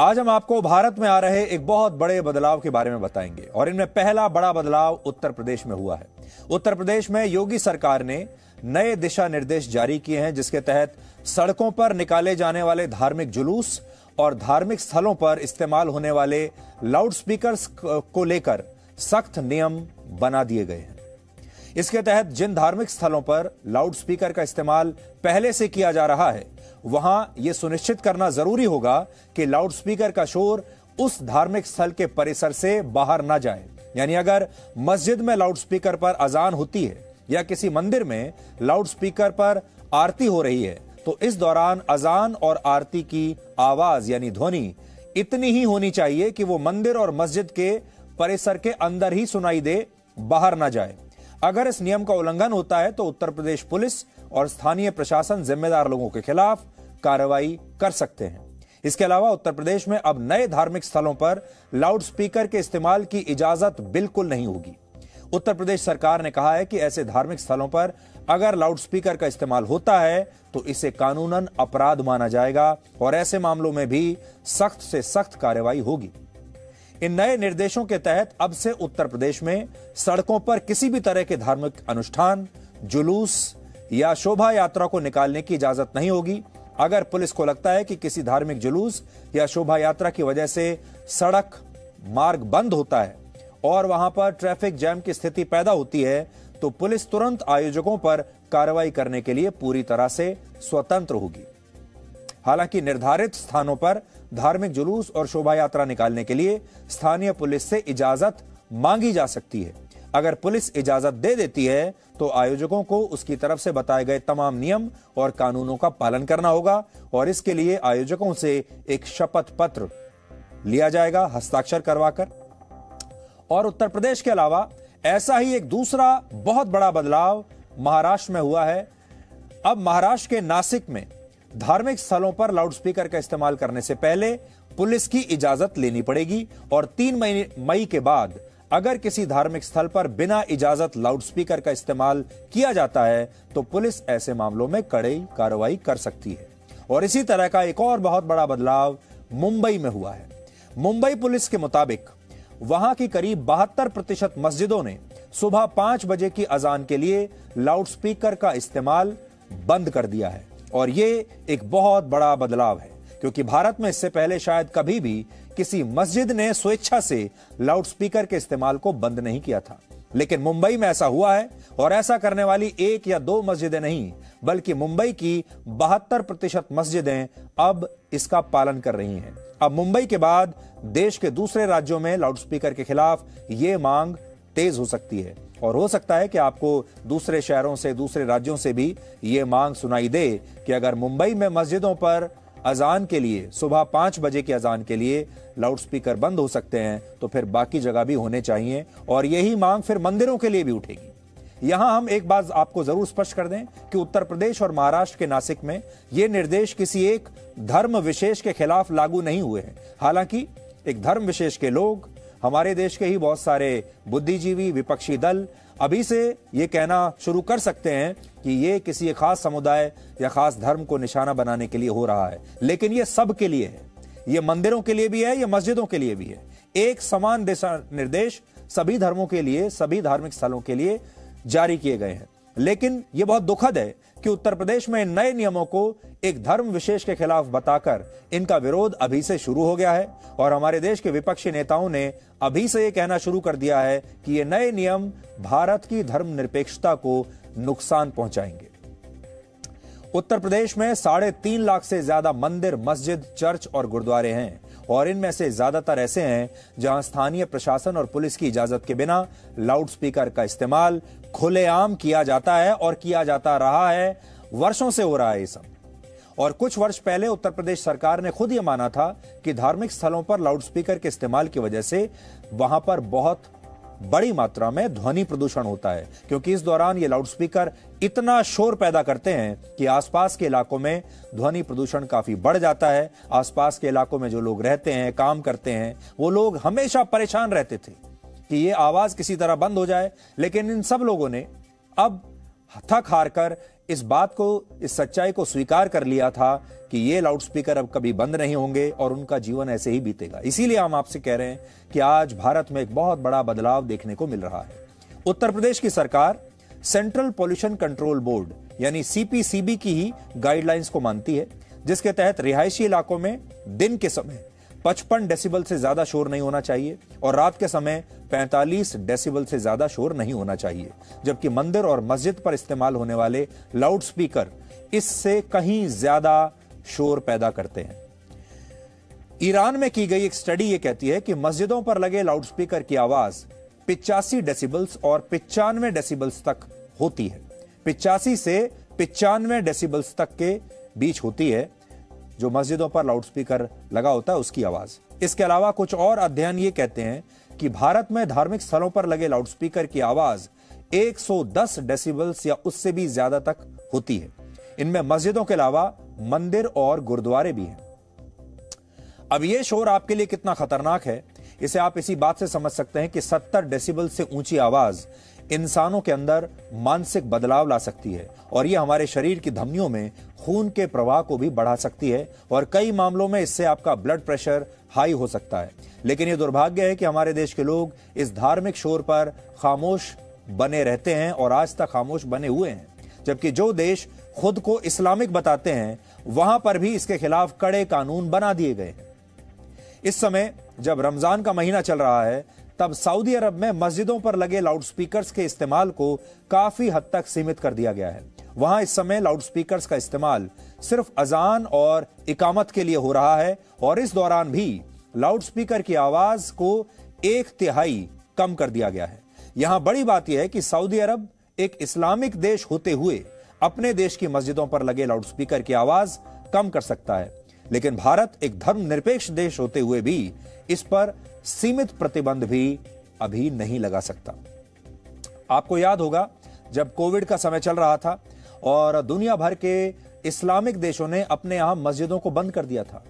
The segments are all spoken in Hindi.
आज हम आपको भारत में आ रहे एक बहुत बड़े बदलाव के बारे में बताएँगे और इनमें पहला बड़ा बदलाव उत्तर प्रदेश में हुआ है। उत्तर प्रदेश में योगी सरकार ने नए दिशा निर्देश जारी किए हैं, जिसके तहत सड़कों पर निकाले जाने वाले धार्मिक जुलूस और धार्मिक स्थलों पर इस्तेमाल होने वाले लाउडस्पीकर्स को लेकर सख्त नियम बना दिए गए हैं। इसके तहत जिन धार्मिक स्थलों पर लाउडस्पीकर का इस्तेमाल पहले से किया जा रहा है वहाँ यह सुनिश्चित करना ज़रूरी होगा कि लाउडस्पीकर का शोर उस धार्मिक स्थल के परिसर से बाहर ना जाए। यानी अगर मस्जिद में लाउडस्पीकर पर अजान होती है या किसी मंदिर में लाउडस्पीकर पर आरती हो रही है तो इस दौरान अजान और आरती की आवाज़ यानी ध्वनि इतनी ही होनी चाहिए कि वो मंदिर और मस्जिद के परिसर के अंदर ही सुनाई दे, बाहर ना जाए। अगर इस नियम का उल्लंघन होता है तो उत्तर प्रदेश पुलिस और स्थानीय प्रशासन जिम्मेदार लोगों के खिलाफ कार्रवाई कर सकते हैं। इसके अलावा उत्तर प्रदेश में अब नए धार्मिक स्थलों पर लाउडस्पीकर के इस्तेमाल की इजाज़त बिल्कुल नहीं होगी। उत्तर प्रदेश सरकार ने कहा है कि ऐसे धार्मिक स्थलों पर अगर लाउडस्पीकर का इस्तेमाल होता है तो इसे कानूनन अपराध माना जाएगा और ऐसे मामलों में भी सख्त से सख्त कार्रवाई होगी। इन नए निर्देशों के तहत अब से उत्तर प्रदेश में सड़कों पर किसी भी तरह के धार्मिक अनुष्ठान, जुलूस या शोभा यात्रा को निकालने की इजाज़त नहीं होगी। अगर पुलिस को लगता है कि किसी धार्मिक जुलूस या शोभा यात्रा की वजह से सड़क मार्ग बंद होता है और वहाँ पर ट्रैफ़िक जैम की स्थिति पैदा होती है तो पुलिस तुरंत आयोजकों पर कार्रवाई करने के लिए पूरी तरह से स्वतंत्र होगी। हालाँकि निर्धारित स्थानों पर धार्मिक जुलूस और शोभा यात्रा निकालने के लिए स्थानीय पुलिस से इजाज़त मांगी जा सकती है। अगर पुलिस इजाज़त दे देती है तो आयोजकों को उसकी तरफ़ से बताए गए तमाम नियम और कानूनों का पालन करना होगा और इसके लिए आयोजकों से एक शपथ पत्र लिया जाएगा, हस्ताक्षर करवाकर। और उत्तर प्रदेश के अलावा ऐसा ही एक दूसरा बहुत बड़ा बदलाव महाराष्ट्र में हुआ है। अब महाराष्ट्र के नासिक में धार्मिक स्थलों पर लाउडस्पीकर का इस्तेमाल करने से पहले पुलिस की इजाज़त लेनी पड़ेगी और तीन मई के बाद अगर किसी धार्मिक स्थल पर बिना इजाज़त लाउडस्पीकर का इस्तेमाल किया जाता है तो पुलिस ऐसे मामलों में कड़ी कार्रवाई कर सकती है। और इसी तरह का एक और बहुत बड़ा बदलाव मुंबई में हुआ है। मुंबई पुलिस के मुताबिक, वहाँ की करीब बहत्तर प्रतिशत मस्जिदों ने सुबह पाँच बजे की अजान के लिए लाउडस्पीकर का इस्तेमाल बंद कर दिया है। और ये एक बहुत बड़ा बदलाव है, क्योंकि भारत में इससे पहले शायद कभी भी किसी मस्जिद ने स्वेच्छा से लाउडस्पीकर के इस्तेमाल को बंद नहीं किया था। लेकिन मुंबई में ऐसा हुआ है और ऐसा करने वाली एक या दो मस्जिदें नहीं, बल्कि मुंबई की बहत्तर प्रतिशत मस्जिदें अब इसका पालन कर रही हैं। अब मुंबई के बाद देश के दूसरे राज्यों में लाउडस्पीकर के खिलाफ ये मांग तेज हो सकती है। और हो सकता है कि आपको दूसरे शहरों से, दूसरे राज्यों से भी ये मांग सुनाई दे कि अगर मुंबई में मस्जिदों पर अजान के लिए, सुबह पाँच बजे की अजान के लिए लाउडस्पीकर बंद हो सकते हैं तो फिर बाकी जगह भी होने चाहिए और यही मांग फिर मंदिरों के लिए भी उठेगी। यहाँ हम एक बात आपको ज़रूर स्पष्ट कर दें कि उत्तर प्रदेश और महाराष्ट्र के नासिक में ये निर्देश किसी एक धर्म विशेष के खिलाफ लागू नहीं हुए हैं। हालाँकि एक धर्म विशेष के लोग, हमारे देश के ही बहुत सारे बुद्धिजीवी विपक्षी दल अभी से ये कहना शुरू कर सकते हैं कि ये किसी खास समुदाय या खास धर्म को निशाना बनाने के लिए हो रहा है। लेकिन ये सब के लिए है। ये मंदिरों के लिए भी है, ये मस्जिदों के लिए भी है। एक समान दिशा निर्देश सभी धर्मों के लिए, सभी धार्मिक स्थलों के लिए जारी किए गए हैं। लेकिन यह बहुत दुखद है कि उत्तर प्रदेश में नए नियमों को एक धर्म विशेष के खिलाफ बताकर इनका विरोध अभी से शुरू हो गया है और हमारे देश के विपक्षी नेताओं ने अभी से यह कहना शुरू कर दिया है कि ये नए नियम भारत की धर्मनिरपेक्षता को नुकसान पहुंचाएँगे। उत्तर प्रदेश में साढ़े तीन लाख से ज़्यादा मंदिर, मस्जिद, चर्च और गुरुद्वारे हैं और इनमें से ज़्यादातर ऐसे हैं जहाँ स्थानीय प्रशासन और पुलिस की इजाज़त के बिना लाउडस्पीकर का इस्तेमाल खुलेआम किया जाता है और किया जाता रहा है। वर्षों से हो रहा है ये सब। और कुछ वर्ष पहले उत्तर प्रदेश सरकार ने खुद यह माना था कि धार्मिक स्थलों पर लाउडस्पीकर के इस्तेमाल की वजह से वहाँ पर बहुत बड़ी मात्रा में ध्वनि प्रदूषण होता है, क्योंकि इस दौरान ये लाउडस्पीकर इतना शोर पैदा करते हैं कि आसपास के इलाकों में ध्वनि प्रदूषण काफ़ी बढ़ जाता है। आसपास के इलाकों में जो लोग रहते हैं, काम करते हैं, वो लोग हमेशा परेशान रहते थे। कि ये आवाज़ किसी तरह बंद हो जाए, लेकिन इन सब लोगों ने अब थक हार कर इस बात को, इस सच्चाई को स्वीकार कर लिया था कि ये लाउडस्पीकर अब कभी बंद नहीं होंगे और उनका जीवन ऐसे ही बीतेगा। इसीलिए हम आपसे कह रहे हैं कि आज भारत में एक बहुत बड़ा बदलाव देखने को मिल रहा है। उत्तर प्रदेश की सरकार सेंट्रल पॉल्यूशन कंट्रोल बोर्ड, यानी सीपीसीबी की ही गाइडलाइंस को मानती है, जिसके तहत रिहायशी इलाकों में दिन के समय 55 डेसिबल से ज़्यादा शोर नहीं होना चाहिए और रात के समय 45 डेसिबल से ज़्यादा शोर नहीं होना चाहिए, जबकि मंदिर और मस्जिद पर इस्तेमाल होने वाले लाउड स्पीकर इससे कहीं ज़्यादा शोर पैदा करते हैं। ईरान में की गई एक स्टडी यह कहती है कि मस्जिदों पर लगे लाउडस्पीकर की आवाज़ पिचासी डेसिबल्स और पिचानवे डेसिबल्स तक होती है। पिचासी से पिचानवे डेसिबल्स तक के बीच होती है जो मस्जिदों पर लाउडस्पीकर लगा होता है उसकी आवाज़। इसके अलावा कुछ और अध्ययन ये कहते हैं कि भारत में धार्मिक स्थलों पर लगे लाउडस्पीकर की आवाज़ 110 डेसिबल्स या उससे भी ज़्यादा तक होती है। इनमें मस्जिदों के अलावा मंदिर और गुरुद्वारे भी हैं। अब यह शोर आपके लिए कितना खतरनाक है, इसे आप इसी बात से समझ सकते हैं कि 70 डेसिबल से ऊँची आवाज़ इंसानों के अंदर मानसिक बदलाव ला सकती है और यह हमारे शरीर की धमनियों में, खून के प्रवाह को भी बढ़ा सकती है और कई मामलों में इससे आपका ब्लड प्रेशर हाई हो सकता है। लेकिन यह दुर्भाग्य है कि हमारे देश के लोग इस धार्मिक शोर पर खामोश बने रहते हैं और आज तक खामोश बने हुए हैं। जबकि जो देश खुद को इस्लामिक बताते हैं, वहाँ पर भी इसके खिलाफ कड़े कानून बना दिए गए हैं। इस समय जब रमज़ान का महीना चल रहा है तब सऊदी अरब में मस्जिदों पर लगे लाउडस्पीकर्स के इस्तेमाल को काफ़ी हद तक सीमित कर दिया गया है। वहाँ इस समय लाउडस्पीकर्स का इस्तेमाल सिर्फ़ अजान और इकामत के लिए हो रहा है और इस दौरान भी लाउडस्पीकर की आवाज़ को एक तिहाई कम कर दिया गया है। यहाँ बड़ी बात यह है कि सऊदी अरब एक इस्लामिक देश होते हुए अपने देश की मस्जिदों पर लगे लाउडस्पीकर की आवाज़ कम कर सकता है। लेकिन भारत एक धर्मनिरपेक्ष देश होते हुए भी इस पर सीमित प्रतिबंध भी अभी नहीं लगा सकता। आपको याद होगा, जब कोविड का समय चल रहा था और दुनिया भर के इस्लामिक देशों ने अपने यहाँ मस्जिदों को बंद कर दिया था,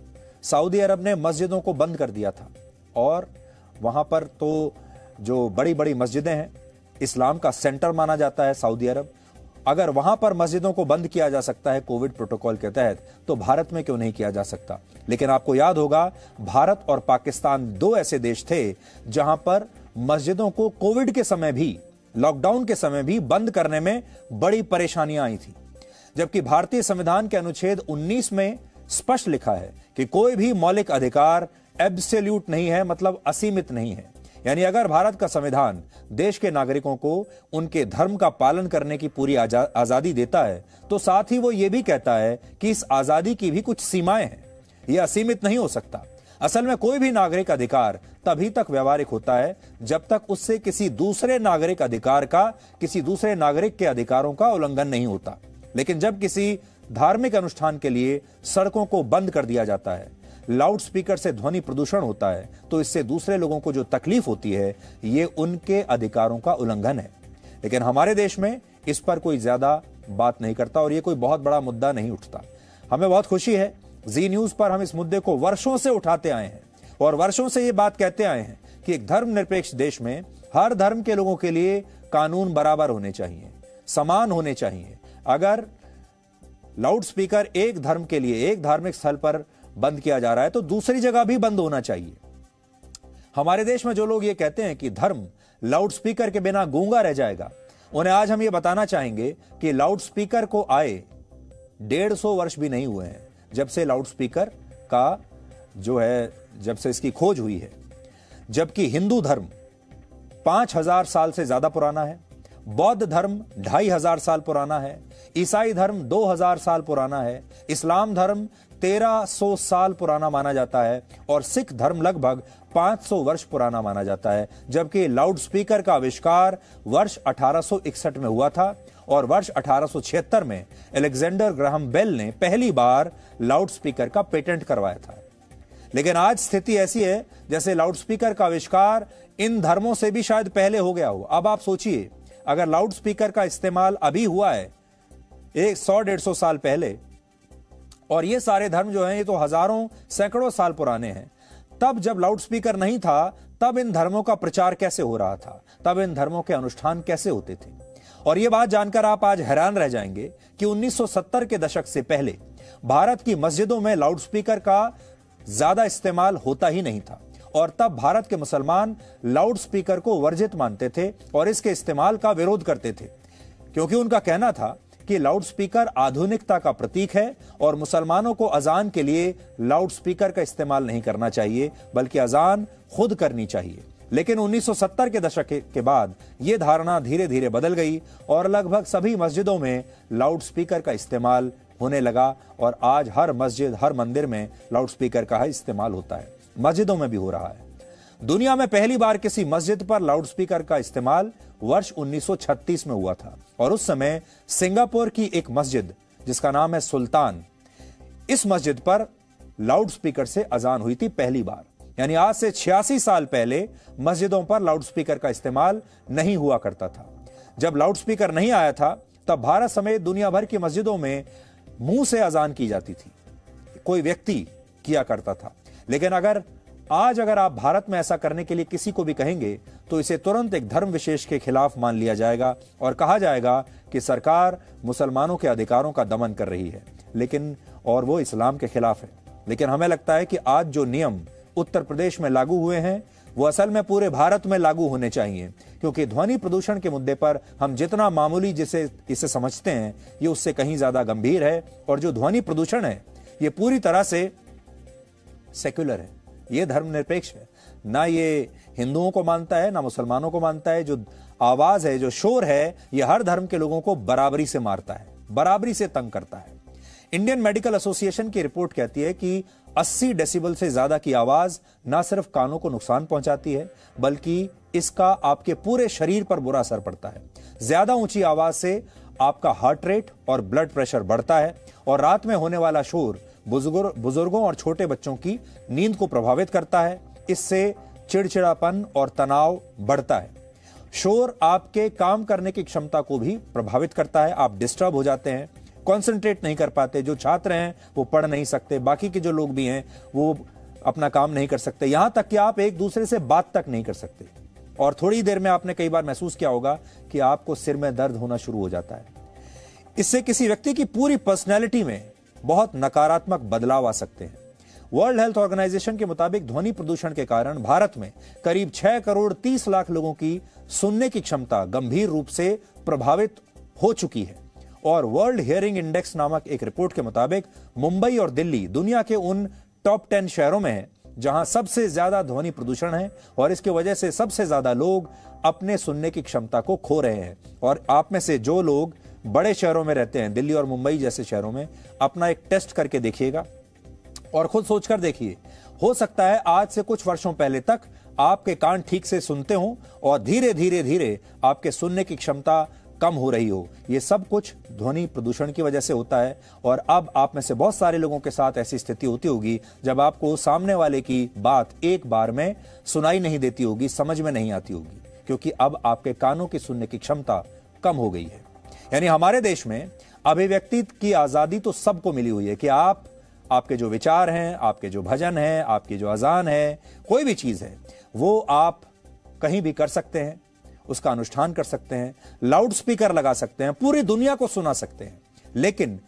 सऊदी अरब ने मस्जिदों को बंद कर दिया था और वहाँ पर तो जो बड़ी बड़ी मस्जिदें हैं, इस्लाम का सेंटर माना जाता है सऊदी अरब अगर वहाँ पर मस्जिदों को बंद किया जा सकता है कोविड प्रोटोकॉल के तहत तो भारत में क्यों नहीं किया जा सकता? लेकिन आपको याद होगा, भारत और पाकिस्तान दो ऐसे देश थे जहाँ पर मस्जिदों को कोविड के समय भी, लॉकडाउन के समय भी बंद करने में बड़ी परेशानियाँ आई थी। जबकि भारतीय संविधान के अनुच्छेद 19 में स्पष्ट लिखा है कि कोई भी मौलिक अधिकार एब्सोल्यूट नहीं है मतलब असीमित नहीं है। यानी अगर भारत का संविधान देश के नागरिकों को उनके धर्म का पालन करने की पूरी आज़ादी देता है तो साथ ही वो ये भी कहता है कि इस आज़ादी की भी कुछ सीमाएँ हैं। यह असीमित नहीं हो सकता। असल में कोई भी नागरिक अधिकार तभी तक व्यवहारिक होता है जब तक उससे किसी दूसरे नागरिक अधिकार का, किसी दूसरे नागरिक के अधिकारों का उल्लंघन नहीं होता। लेकिन जब किसी धार्मिक अनुष्ठान के लिए सड़कों को बंद कर दिया जाता है लाउड स्पीकर से ध्वनि प्रदूषण होता है तो इससे दूसरे लोगों को जो तकलीफ़ होती है, ये उनके अधिकारों का उल्लंघन है। लेकिन हमारे देश में इस पर कोई ज़्यादा बात नहीं करता और ये कोई बहुत बड़ा मुद्दा नहीं उठता। हमें बहुत खुशी है, जी न्यूज़ पर हम इस मुद्दे को वर्षों से उठाते आए हैं और वर्षों से ये बात कहते आए हैं कि एक धर्मनिरपेक्ष देश में हर धर्म के लोगों के लिए कानून बराबर होने चाहिए, समान होने चाहिए। अगर लाउड स्पीकर एक धर्म के लिए, एक धार्मिक स्थल पर बंद किया जा रहा है तो दूसरी जगह भी बंद होना चाहिए। हमारे देश में जो लोग ये कहते हैं कि धर्म लाउड स्पीकर के बिना गूँगा रह जाएगा, उन्हें आज हम ये बताना चाहेंगे कि लाउड स्पीकर को आए डेढ़ सौ वर्ष भी नहीं हुए हैं, जब से लाउड स्पीकर का जो है, जब से इसकी खोज हुई है। जबकि हिंदू धर्म पाँच हज़ार साल से ज़्यादा पुराना है, बौद्ध धर्म ढाई हज़ार साल पुराना है, ईसाई धर्म दो हज़ार साल पुराना है, इस्लाम धर्म तेरह सौ साल पुराना माना जाता है और सिख धर्म लगभग 500 वर्ष पुराना माना जाता है, जबकि लाउड स्पीकर का आविष्कार वर्ष 1861 में हुआ था और वर्ष 1876 में एलेक्जेंडर ग्राहम बेल ने पहली बार लाउड स्पीकर का पेटेंट करवाया था। लेकिन आज स्थिति ऐसी है, जैसे लाउड स्पीकर का आविष्कार इन धर्मों से भी शायद पहले हो गया हो। अब आप सोचिए, अगर लाउड स्पीकर का इस्तेमाल अभी हुआ है, एक सौ डेढ़ सौ साल पहले और ये सारे धर्म जो हैं, ये तो हज़ारों, सैकड़ों साल पुराने हैं। तब जब लाउड स्पीकर नहीं था, तब इन धर्मों का प्रचार कैसे हो रहा था? तब इन धर्मों के अनुष्ठान कैसे होते थे? और यह बात जानकर आप आज हैरान रह जाएँगे कि 1970 के दशक से पहले भारत की मस्जिदों में लाउडस्पीकर का ज़्यादा इस्तेमाल होता ही नहीं था। और तब भारत के मुसलमान लाउडस्पीकर को वर्जित मानते थे और इसके इस्तेमाल का विरोध करते थे। क्योंकि उनका कहना था कि लाउडस्पीकर आधुनिकता का प्रतीक है और मुसलमानों को अजान के लिए लाउडस्पीकर का इस्तेमाल नहीं करना चाहिए, बल्कि अजान खुद करनी चाहिए। लेकिन 1970 के दशक के बाद यह धारणा धीरे धीरे बदल गई और लगभग सभी मस्जिदों में लाउडस्पीकर का इस्तेमाल होने लगा और आज हर मस्जिद, हर मंदिर में लाउडस्पीकर का इस्तेमाल होता है। मस्जिदों में भी हो रहा है। दुनिया में पहली बार किसी मस्जिद पर लाउडस्पीकर का इस्तेमाल वर्ष 1936 में हुआ था। और उस समय सिंगापुर की एक मस्जिद, जिसका नाम है सुल्तान, इस मस्जिद पर लाउडस्पीकर से अजान हुई थी पहली बार। यानी आज से छियासी साल पहले मस्जिदों पर लाउडस्पीकर का इस्तेमाल नहीं हुआ करता था। जब लाउडस्पीकर नहीं आया था, तब भारत समेत दुनिया भर की मस्जिदों में मुँह से अजान की जाती थी। कोई व्यक्ति किया करता था। लेकिन अगर आज अगर आप भारत में ऐसा करने के लिए किसी को भी कहेंगे तो इसे तुरंत एक धर्म विशेष के खिलाफ मान लिया जाएगा और कहा जाएगा कि सरकार मुसलमानों के अधिकारों का दमन कर रही है। लेकिन, और वो इस्लाम के खिलाफ है। लेकिन हमें लगता है कि आज जो नियम उत्तर प्रदेश में लागू हुए हैं, वो असल में पूरे भारत में लागू होने चाहिए। क्योंकि ध्वनि प्रदूषण के मुद्दे पर हम जितना मामूली जिसे, इसे समझते हैं, ये उससे कहीं ज़्यादा गंभीर है। और जो ध्वनि प्रदूषण है, ये पूरी तरह से सेक्युलर है। ये धर्मनिरपेक्ष है। ना ये हिंदुओं को मानता है, ना मुसलमानों को मानता है। जो आवाज़ है, जो शोर है, ये हर धर्म के लोगों को बराबरी से मारता है, बराबरी से तंग करता है। इंडियन मेडिकल एसोसिएशन की रिपोर्ट कहती है कि 80 डेसिबल से ज़्यादा की आवाज़ ना सिर्फ़ कानों को नुकसान पहुंचाती है, बल्कि इसका आपके पूरे शरीर पर बुरा असर पड़ता है। ज़्यादा ऊँची आवाज़ से आपका हार्ट रेट और ब्लड प्रेशर बढ़ता है और रात में होने वाला शोर बुज़ुर्गों और छोटे बच्चों की नींद को प्रभावित करता है। इससे चिड़चिड़ापन और तनाव बढ़ता है। शोर आपके काम करने की क्षमता को भी प्रभावित करता है। आप डिस्टर्ब हो जाते हैं कॉन्सेंट्रेट नहीं कर पाते, जो छात्र हैं वो पढ़ नहीं सकते, बाकी के जो लोग भी हैं वो अपना काम नहीं कर सकते। यहाँ तक कि आप एक दूसरे से बात तक नहीं कर सकते। और थोड़ी देर में आपने कई बार महसूस किया होगा कि आपको सिर में दर्द होना शुरू हो जाता है। इससे किसी व्यक्ति की पूरी पर्सनैलिटी में बहुत नकारात्मक बदलाव आ सकते हैं। वर्ल्ड हेल्थ ऑर्गेनाइजेशन के मुताबिक ध्वनि प्रदूषण के कारण भारत में करीब छह करोड़ तीस लाख लोगों की सुनने की क्षमता गंभीर रूप से प्रभावित हो चुकी है। और वर्ल्ड हियरिंग इंडेक्स नामक एक रिपोर्ट के मुताबिक मुंबई और दिल्ली दुनिया के उन टॉप टेन शहरों में है, जहाँ सबसे ज़्यादा ध्वनि प्रदूषण है और इसकी वजह से सबसे ज़्यादा लोग अपने सुनने की क्षमता को खो रहे हैं। और आप में से जो लोग बड़े शहरों में रहते हैं, दिल्ली और मुंबई जैसे शहरों में, अपना एक टेस्ट करके देखिएगा और खुद सोचकर देखिए। हो सकता है आज से कुछ वर्षों पहले तक आपके कान ठीक से सुनते हो और धीरे धीरे धीरे आपके सुनने की क्षमता कम हो रही हो। ये सब कुछ ध्वनि प्रदूषण की वजह से होता है और अब आप में से बहुत सारे लोगों के साथ ऐसी स्थिति होती होगी जब आपको सामने वाले की बात एक बार में सुनाई नहीं देती होगी, समझ में नहीं आती होगी, क्योंकि अब आपके कानों की सुनने की क्षमता कम हो गई है। यानी हमारे देश में अभिव्यक्ति की आज़ादी तो सबको मिली हुई है कि आप, आपके जो विचार हैं, आपके जो भजन हैं, आपकी जो अजान है, कोई भी चीज़ है, वो आप कहीं भी कर सकते हैं, उसका अनुष्ठान कर सकते हैं लाउड स्पीकर लगा सकते हैं, पूरी दुनिया को सुना सकते हैं। लेकिन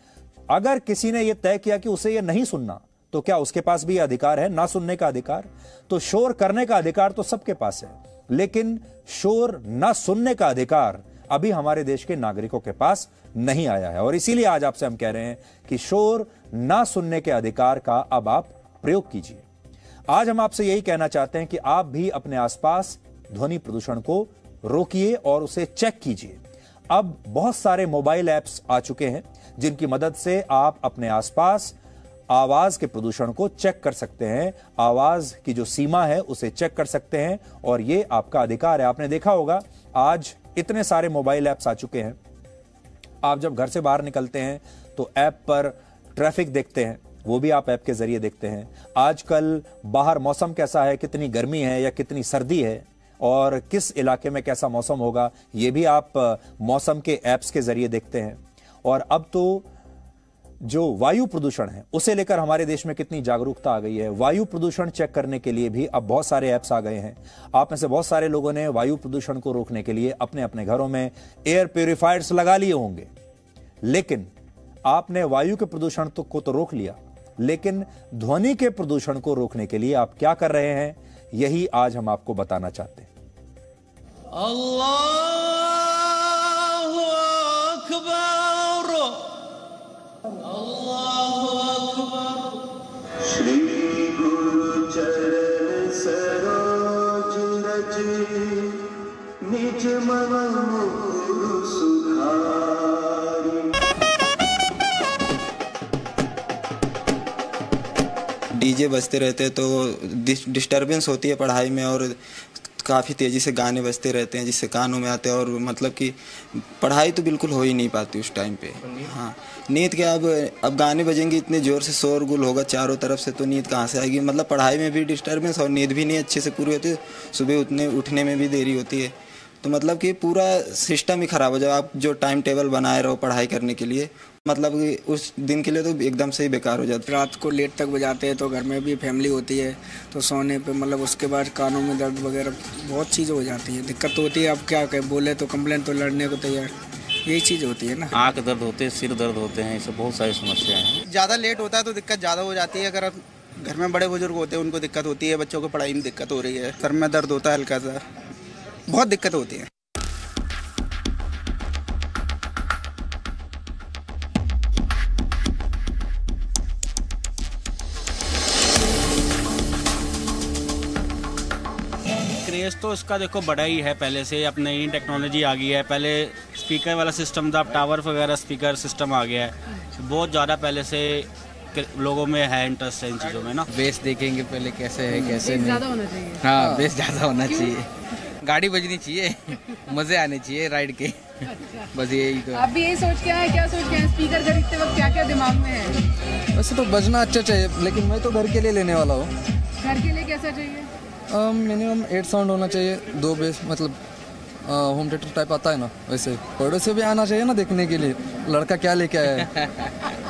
अगर किसी ने यह तय किया कि उसे यह नहीं सुनना तो क्या उसके पास भी अधिकार है? ना सुनने का अधिकार। तो शोर करने का अधिकार तो सबके पास है। लेकिन शोर ना सुनने का अधिकार अभी हमारे देश के नागरिकों के पास नहीं आया है। और इसीलिए आज आपसे हम कह रहे हैं कि शोर ना सुनने के अधिकार का अब आप प्रयोग कीजिए। आज हम आपसे यही कहना चाहते हैं कि आप भी अपने आसपास ध्वनि प्रदूषण को रोकिए और उसे चेक कीजिए। अब बहुत सारे मोबाइल ऐप्स आ चुके हैं जिनकी मदद से आप अपने आसपास आवाज़ के प्रदूषण को चेक कर सकते हैं। आवाज़ की जो सीमा है उसे चेक कर सकते हैं और ये आपका अधिकार है। आपने देखा होगा, आज इतने सारे मोबाइल ऐप्स आ चुके हैं। आप जब घर से बाहर निकलते हैं तो ऐप पर ट्रैफ़िक देखते हैं, वो भी आप ऐप के ज़रिए देखते हैं। आजकल बाहर मौसम कैसा है, कितनी गर्मी है या कितनी सर्दी है, और किस इलाके में कैसा मौसम होगा, ये भी आप मौसम के ऐप्स के ज़रिए देखते हैं। और अब तो जो वायु प्रदूषण है, उसे लेकर हमारे देश में कितनी जागरूकता आ गई है। वायु प्रदूषण चेक करने के लिए भी अब बहुत सारे ऐप्स आ गए हैं। आप में से बहुत सारे लोगों ने वायु प्रदूषण को रोकने के लिए अपने अपने घरों में एयर प्योरीफायर्स लगा लिए होंगे। लेकिन आपने वायु के प्रदूषण तो को तो रोक लिया, लेकिन ध्वनि के प्रदूषण को रोकने के लिए आप क्या कर रहे हैं, यही आज हम आपको बताना चाहते हैं। अल्लाह! डीजे बजते रहते हैं तो डिस्टरबेंस होती है पढ़ाई में और काफ़ी तेज़ी से गाने बजते रहते हैं, जिससे कानों में आते हैं और मतलब कि पढ़ाई तो बिल्कुल हो ही नहीं पाती उस टाइम पे। हाँ। नींद क्या अब अब गाने बजेंगे इतने ज़ोर से शोर गुल होगा चारों तरफ़ से तो नींद कहाँ से आएगी? मतलब पढ़ाई में भी डिस्टर्बेंस और नींद भी नहीं अच्छे से पूरी होती, सुबह उठने उठने में भी देरी होती है। तो मतलब कि पूरा सिस्टम ही ख़राब हो जाए, आप जो टाइम टेबल बनाए रहो पढ़ाई करने के लिए मतलब कि उस दिन के लिए तो एकदम से ही बेकार हो जाता है। रात को लेट तक बजाते हैं तो घर में भी फैमिली होती है तो सोने पे मतलब उसके बाद कानों में दर्द वगैरह बहुत चीज़ हो जाती है। दिक्कत तो होती है अब क्या कहें बोले तो कंप्लेन तो लड़ने को तैयार। यही चीज़ होती है ना। आँख दर्द होते हैं सिर दर्द होते हैं ऐसे बहुत सारी समस्याएँ हैं। ज़्यादा लेट होता है तो दिक्कत ज़्यादा हो जाती है। अगर आप घर में बड़े बुज़ुर्ग होते हैं उनको दिक्कत होती है बच्चों को पढ़ाई में दिक्कत हो रही है सर में दर्द होता है हल्का सा बहुत दिक्कत होती है। क्रेज तो इसका देखो बड़ा ही है पहले से अब नई टेक्नोलॉजी आ गई है। पहले स्पीकर वाला सिस्टम था अब टावर वगैरह स्पीकर सिस्टम आ गया है। बहुत ज़्यादा पहले से लोगों में है इंटरेस्ट है इन चीज़ों में ना। बेस देखेंगे पहले कैसे है कैसे बेस ज़्यादा होना चाहिए। हाँ बेस ज़्यादा होना चाहिए। गाड़ी बजनी चाहिए मज़े आने चाहिए राइड के। बस यही तो। आप भी यही सोच के आए क्या सोच के आए स्पीकर खरीदते वक्त क्या क्या दिमाग में है? वैसे तो बजना अच्छा चाहिए लेकिन मैं तो घर के लिए लेने वाला हूँ। घर के लिए कैसा चाहिए? मिनिमम एट साउंड होना चाहिए, दो बेस मतलब होम थिएटर टाइप आता है ना, वैसे। पड़ोसी भी आना चाहिए ना देखने के लिए, लड़का क्या लेके आया है?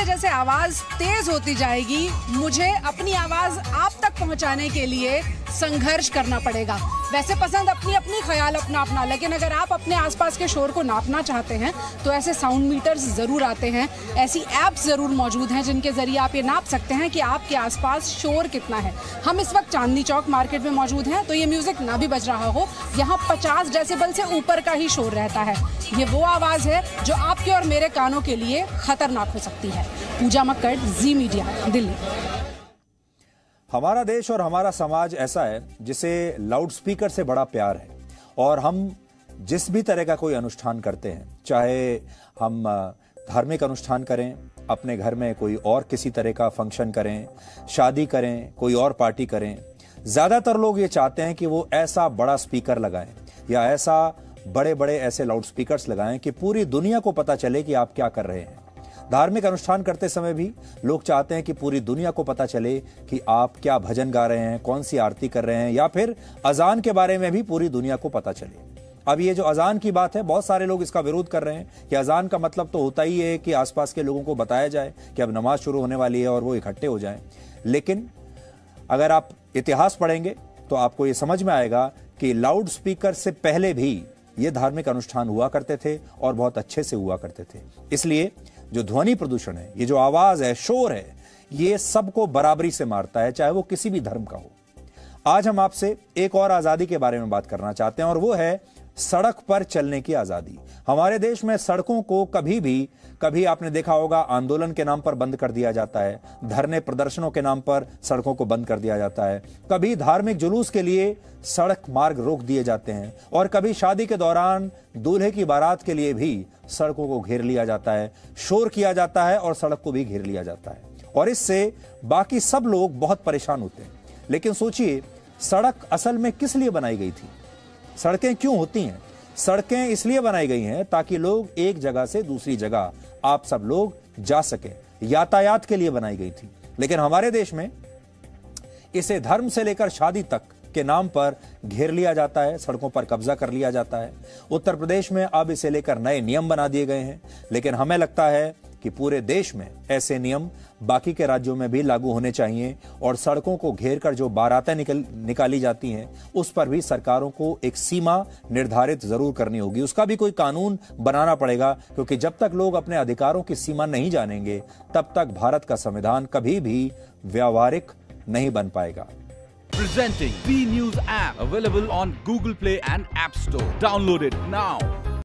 जैसे जैसे आवाज़ तेज होती जाएगी, मुझे अपनी आवाज़ आप तक पहुँचाने के लिए संघर्ष करना पड़ेगा। वैसे पसंद अपनी अपनी ख्याल अपना अपना लेकिन अगर आप अपने आसपास के शोर को नापना चाहते हैं तो ऐसे साउंड मीटर्स ज़रूर आते हैं। ऐसी ऐप्स ज़रूर मौजूद हैं जिनके ज़रिए आप ये नाप सकते हैं कि आपके आसपास शोर कितना है। हम इस वक्त चांदनी चौक मार्केट में मौजूद हैं तो ये म्यूज़िक ना भी बज रहा हो। यहाँ पचास डेसिबल से ऊपर का ही शोर रहता है। ये वो आवाज़ है जो आपके और मेरे कानों के लिए खतरनाक हो सकती है। पूजा मक्कड़ जी मीडिया दिल्ली। हमारा देश और हमारा समाज ऐसा है जिसे लाउड स्पीकर से बड़ा प्यार है और हम जिस भी तरह का कोई अनुष्ठान करते हैं, चाहे हम धार्मिक अनुष्ठान करें, अपने घर में कोई और किसी तरह का फ़ंक्शन करें, शादी करें, कोई और पार्टी करें, ज़्यादातर लोग ये चाहते हैं कि वो ऐसा बड़ा स्पीकर लगाएँ या ऐसा बड़े बड़े ऐसे लाउड स्पीकर्स लगाएँ कि पूरी दुनिया को पता चले कि आप क्या कर रहे हैं। धार्मिक अनुष्ठान करते समय भी लोग चाहते हैं कि पूरी दुनिया को पता चले कि आप क्या भजन गा रहे हैं, कौन सी आरती कर रहे हैं, या फिर अजान के बारे में भी पूरी दुनिया को पता चले। अब ये जो अजान की बात है, बहुत सारे लोग इसका विरोध कर रहे हैं कि अजान का मतलब तो होता ही है कि आसपास के लोगों को बताया जाए कि अब नमाज़ शुरू होने वाली है और वो इकट्ठे हो जाएँ। लेकिन अगर आप इतिहास पढ़ेंगे तो आपको ये समझ में आएगा कि लाउड स्पीकर से पहले भी ये धार्मिक अनुष्ठान हुआ करते थे और बहुत अच्छे से हुआ करते थे। इसलिए जो ध्वनि प्रदूषण है, ये जो आवाज़ है, शोर है, ये सबको बराबरी से मारता है, चाहे वो किसी भी धर्म का हो। आज हम आपसे एक और आज़ादी के बारे में बात करना चाहते हैं, और वो है सड़क पर चलने की आज़ादी। हमारे देश में सड़कों को कभी भी, कभी आपने देखा होगा, आंदोलन के नाम पर बंद कर दिया जाता है, धरने प्रदर्शनों के नाम पर सड़कों को बंद कर दिया जाता है। कभी धार्मिक जुलूस के लिए सड़क मार्ग रोक दिए जाते हैं, और कभी शादी के दौरान दूल्हे की बारात के लिए भी सड़कों को घेर लिया जाता है, शोर किया जाता है और सड़क को भी घेर लिया जाता है। और इससे बाकी सब लोग बहुत परेशान होते हैं। लेकिन सोचिए, सड़क असल में किस लिए बनाई गई थी? सड़कें क्यों होती हैं? सड़कें इसलिए बनाई गई हैं ताकि लोग एक जगह से दूसरी जगह, आप सब लोग जा सकें। यातायात के लिए बनाई गई थी। लेकिन हमारे देश में इसे धर्म से लेकर शादी तक के नाम पर घेर लिया जाता है, सड़कों पर कब्जा कर लिया जाता है। उत्तर प्रदेश में अब इसे लेकर नए नियम बना दिए गए हैं। लेकिन हमें लगता है कि पूरे देश में ऐसे नियम बाकी के राज्यों में भी लागू होने चाहिए और सड़कों को घेर कर जो बारातें निकल, निकाली जाती हैं, उस पर भी सरकारों को एक सीमा निर्धारित ज़रूर करनी होगी उसका भी कोई कानून बनाना पड़ेगा, क्योंकि जब तक लोग अपने अधिकारों की सीमा नहीं जानेंगे, तब तक भारत का संविधान कभी भी व्यावहारिक नहीं बन पाएगा Presenting B News app, available on Google Play and App Store. Download it now.